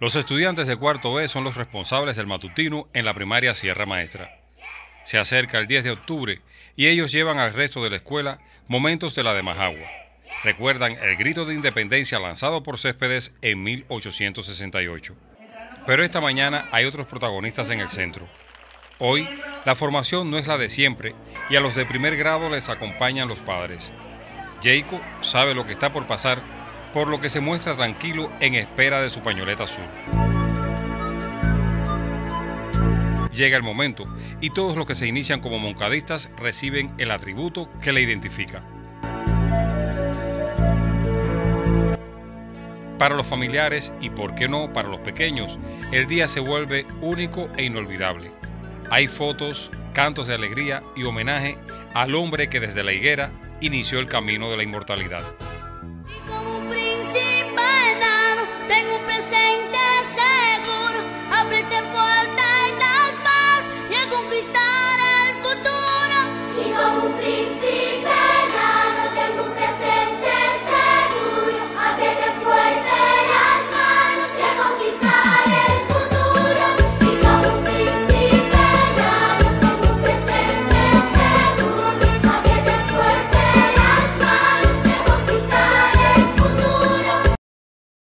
Los estudiantes de cuarto B son los responsables del matutino en la primaria Sierra Maestra. Se acerca el 10 de octubre y ellos llevan al resto de la escuela momentos de la de Majagua. Recuerdan el grito de independencia lanzado por Céspedes en 1868. Pero esta mañana hay otros protagonistas en el centro. Hoy, la formación no es la de siempre y a los de primer grado les acompañan los padres. Jacob sabe lo que está por pasar, por lo que se muestra tranquilo en espera de su pañoleta azul. Llega el momento y todos los que se inician como moncadistas reciben el atributo que le identifica. Para los familiares y, por qué no, para los pequeños, el día se vuelve único e inolvidable. Hay fotos, cantos de alegría y homenaje al hombre que desde la higuera inició el camino de la inmortalidad.